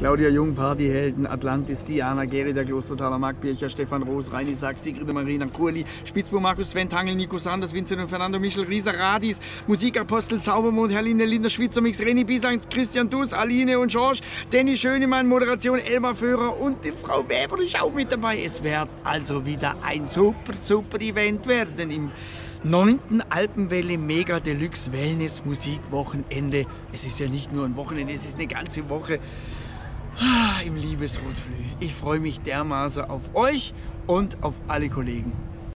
Claudia Jung, Partyhelden, Atlantis, Diana, Geri, der Klostertaler, Marc Bircher, Stefan Roos, Reini Sachs, Sigrid Marina, Kurli, Spitzburg, Markus Sven Tangel, Nico Sanders, Vincent und Fernando, Michel Rieser, Radis, Musikapostel, Zaubermond, Herline Linder, Schwitzer Mix, Reni Bisang, Christian Dus, Aline und George, Danny Schönemann, Moderation, Elmar Föhrer und die Frau Weber ist auch mit dabei. Es wird also wieder ein super, super Event werden im 9. Alpenwelle Mega Deluxe Wellness Musik Wochenende. Es ist ja nicht nur ein Wochenende, es ist eine ganze Woche. Ah, im Liebesrotflü. Ich freue mich dermaßen auf euch und auf alle Kollegen.